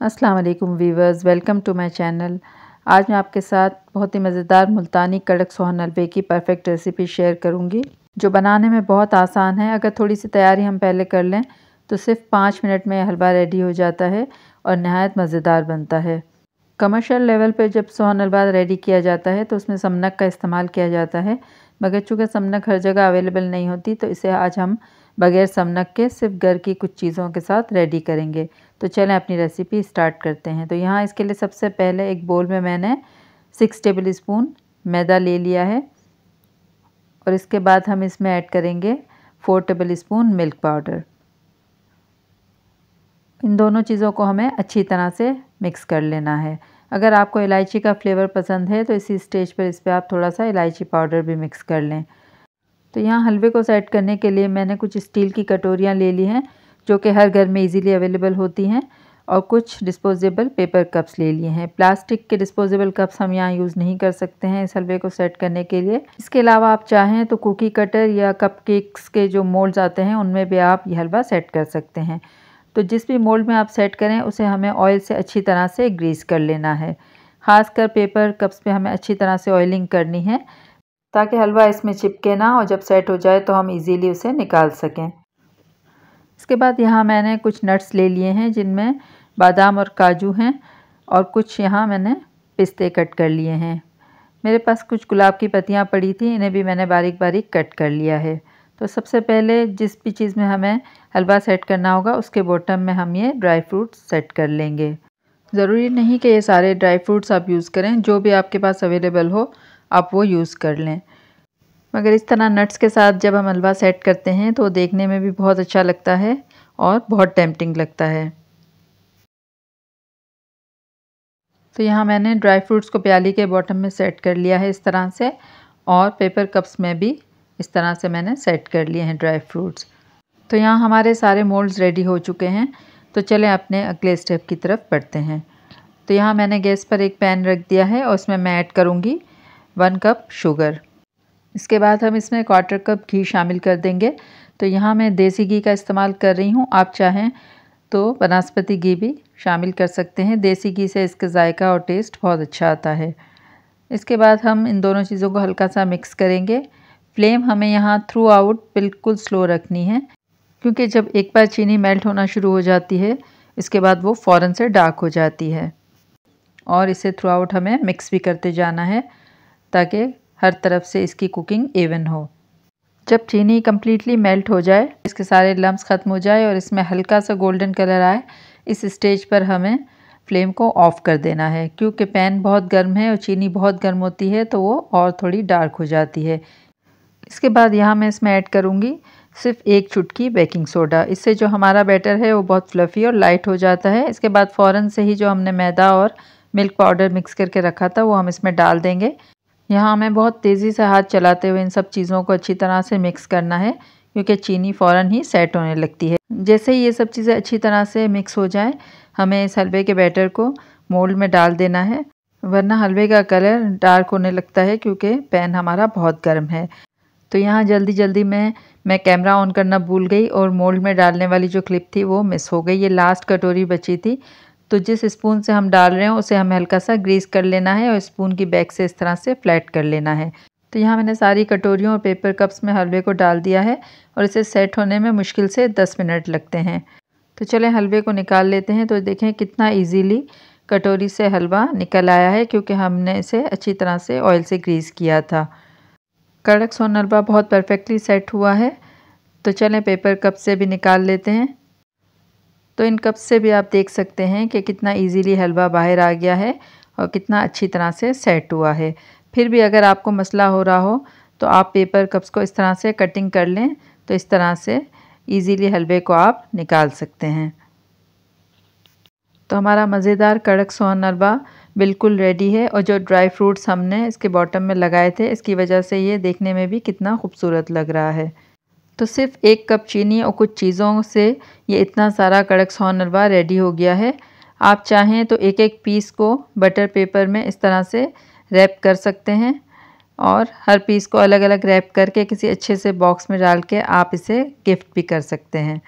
अस्सलाम वालेकुम viewers welcome to my channel. आज मैं आपके साथ बहुत ही मज़ेदार मुल्तानी कड़क सोहन हलवे की परफेक्ट रेसिपी शेयर करूँगी, जो बनाने में बहुत आसान है। अगर थोड़ी सी तैयारी हम पहले कर लें तो सिर्फ़ पाँच मिनट में हलवा रेडी हो जाता है और नहायत मज़ेदार बनता है। कमर्शियल लेवल पर जब सोहन हलवा रेडी किया जाता है तो उसमें समनक का इस्तेमाल किया जाता है। मगर चूँकि समनक हर जगह अवेलेबल नहीं होती तो इसे आज हम बगैर समनक के सिर्फ़ घर की कुछ चीज़ों के साथ रेडी करेंगे। तो चलें अपनी रेसिपी स्टार्ट करते हैं। तो यहाँ इसके लिए सबसे पहले एक बोल में मैंने सिक्स टेबल स्पून मैदा ले लिया है। और इसके बाद हम इसमें ऐड करेंगे four tablespoon milk powder इन दोनों चीज़ों को हमें अच्छी तरह से मिक्स कर लेना है। अगर आपको इलायची का फ्लेवर पसंद है तो इसी स्टेज पर इस पर आप थोड़ा सा इलायची पाउडर भी मिक्स कर लें। तो यहाँ हलवे को सेट करने के लिए मैंने कुछ स्टील की कटोरियाँ ले ली हैं। जो कि हर घर में इजीली अवेलेबल होती हैं और कुछ डिस्पोजेबल पेपर कप्स ले लिए हैं। प्लास्टिक के डिस्पोजेबल कप्स हम यहाँ यूज़ नहीं कर सकते हैं इस हलवे को सेट करने के लिए। इसके अलावा आप चाहें तो कुकी कटर या कप केक्स के जो मोल्ड्स आते हैं, उनमें भी आप ये हलवा सेट कर सकते हैं। तो जिस भी मोल्ड में आप सेट करें, उसे हमें ऑयल से अच्छी तरह से ग्रीस कर लेना है। ख़ासकर पेपर कप्स पे हमें अच्छी तरह से ऑयलिंग करनी है, ताकि हलवा इसमें चिपके ना और जब सेट हो जाए तो हम इजीली उसे निकाल सकें। इसके बाद यहाँ मैंने कुछ नट्स ले लिए हैं, जिनमें बादाम और काजू हैं और कुछ यहाँ मैंने पिस्ते कट कर लिए हैं। मेरे पास कुछ गुलाब की पत्तियाँ पड़ी थी, इन्हें भी मैंने बारीक बारीक कट कर लिया है। तो सबसे पहले जिस भी चीज़ में हमें हलवा सेट करना होगा, उसके बॉटम में हम ये ड्राई फ्रूट्स सेट कर लेंगे। ज़रूरी नहीं कि ये सारे ड्राई फ्रूट्स आप यूज़ करें, जो भी आपके पास अवेलेबल हो, आप वो यूज़ कर लें। मगर इस तरह नट्स के साथ जब हम हलवा सेट करते हैं तो देखने में भी बहुत अच्छा लगता है और बहुत टेम्पटिंग लगता है। तो यहाँ मैंने ड्राई फ्रूट्स को प्याली के बॉटम में सेट कर लिया है इस तरह से और पेपर कप्स में भी इस तरह से मैंने सेट कर लिए हैं ड्राई फ्रूट्स तो यहाँ हमारे सारे मोल्ड्स रेडी हो चुके हैं। तो चलें अपने अगले स्टेप की तरफ़ बढ़ते हैं। तो यहाँ मैंने गैस पर एक पैन रख दिया है और उसमें मैं ऐड करूँगी वन कप शुगर इसके बाद हम इसमें क्वार्टर कप घी शामिल कर देंगे। तो यहाँ मैं देसी घी का इस्तेमाल कर रही हूँ। आप चाहें तो वनस्पति घी भी शामिल कर सकते हैं। देसी घी से इसका जायका और टेस्ट बहुत अच्छा आता है। इसके बाद हम इन दोनों चीज़ों को हल्का सा मिक्स करेंगे। फ्लेम हमें यहाँ थ्रू आउट बिल्कुल स्लो रखनी है, क्योंकि जब एक बार चीनी मेल्ट होना शुरू हो जाती है, इसके बाद वो फ़ौरन से डार्क हो जाती है। और इसे थ्रू आउट हमें मिक्स भी करते जाना है, ताकि हर तरफ़ से इसकी कुकिंग एवन हो। जब चीनी कम्प्लीटली मेल्ट हो जाए, इसके सारे लम्ब ख़त्म हो जाए और इसमें हल्का सा गोल्डन कलर आए, इस स्टेज पर हमें फ्लेम को ऑफ़ कर देना है। क्योंकि पैन बहुत गर्म है और चीनी बहुत गर्म होती है तो वो और थोड़ी डार्क हो जाती है। इसके बाद यहाँ मैं इसमें ऐड करूँगी सिर्फ़ एक चुटकी बेकिंग सोडा इससे जो हमारा बैटर है, वो बहुत फ्लफ़ी और लाइट हो जाता है। इसके बाद फ़ौरन से ही जो हमने मैदा और मिल्क पाउडर मिक्स करके रखा था, वो हम इसमें डाल देंगे। यहाँ हमें बहुत तेज़ी से हाथ चलाते हुए इन सब चीज़ों को अच्छी तरह से मिक्स करना है, क्योंकि चीनी फ़ौरन ही सेट होने लगती है। जैसे ही ये सब चीज़ें अच्छी तरह से मिक्स हो जाए, हमें इस हलवे के बैटर को मोल्ड में डाल देना है, वरना हलवे का कलर डार्क होने लगता है, क्योंकि पैन हमारा बहुत गर्म है। तो यहाँ जल्दी जल्दी में, मैं कैमरा ऑन करना भूल गई और मोल्ड में डालने वाली जो क्लिप थी वो मिस हो गई। ये लास्ट कटोरी बची थी। तो जिस स्पून से हम डाल रहे हैं, उसे हमें हल्का सा ग्रीस कर लेना है और स्पून की बैक से इस तरह से फ्लैट कर लेना है। तो यहाँ मैंने सारी कटोरियों और पेपर कप्स में हलवे को डाल दिया है और इसे सेट होने में मुश्किल से 10 मिनट लगते हैं। तो चलें, हलवे को निकाल लेते हैं। तो देखें कितना ईजीली कटोरी से हलवा निकल आया है, क्योंकि हमने इसे अच्छी तरह से ऑयल से ग्रीस किया था। कड़क सोन हलवा बहुत परफेक्टली सेट हुआ है। तो चलें, पेपर कप से भी निकाल लेते हैं। तो इन कप्स से भी आप देख सकते हैं कि कितना इजीली हलवा बाहर आ गया है और कितना अच्छी तरह से सेट हुआ है। फिर भी अगर आपको मसला हो रहा हो तो आप पेपर कप्स को इस तरह से कटिंग कर लें तो इस तरह से इजीली हलवे को आप निकाल सकते हैं। तो हमारा मज़ेदार कड़क सोहन हलवा बिल्कुल रेडी है और जो ड्राई फ्रूट्स हमने इसके बॉटम में लगाए थे, इसकी वजह से ये देखने में भी कितना खूबसूरत लग रहा है। तो सिर्फ़ एक कप चीनी और कुछ चीज़ों से ये इतना सारा कड़क सोन हलवा रेडी हो गया है। आप चाहें तो एक एक पीस को बटर पेपर में इस तरह से रैप कर सकते हैं और हर पीस को अलग अलग रैप करके किसी अच्छे से बॉक्स में डाल के आप इसे गिफ्ट भी कर सकते हैं।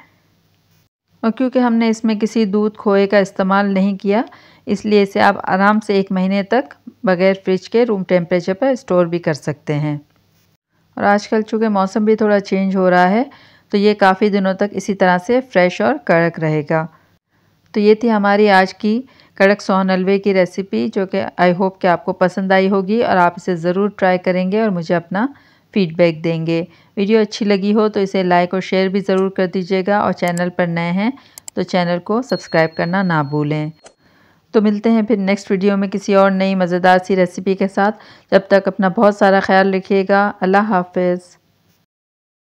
और क्योंकि हमने इसमें किसी दूध खोए का इस्तेमाल नहीं किया, इसलिए इसे आप आराम से एक महीने तक बग़ैर फ्रिज के रूम टेम्परेचर पर स्टोर भी कर सकते हैं। और आजकल चूँकि मौसम भी थोड़ा चेंज हो रहा है तो ये काफ़ी दिनों तक इसी तरह से फ्रेश और कड़क रहेगा। तो ये थी हमारी आज की कड़क सोहन हलवे की रेसिपी जो कि आई होप कि आपको पसंद आई होगी और आप इसे ज़रूर ट्राई करेंगे और मुझे अपना फीडबैक देंगे। वीडियो अच्छी लगी हो तो इसे लाइक और शेयर भी ज़रूर कर दीजिएगा और चैनल पर नए हैं तो चैनल को सब्सक्राइब करना ना भूलें। तो मिलते हैं फिर नेक्स्ट वीडियो में किसी और नई मज़ेदार सी रेसिपी के साथ। जब तक अपना बहुत सारा ख्याल रखिएगा। अल्लाह हाफिज़।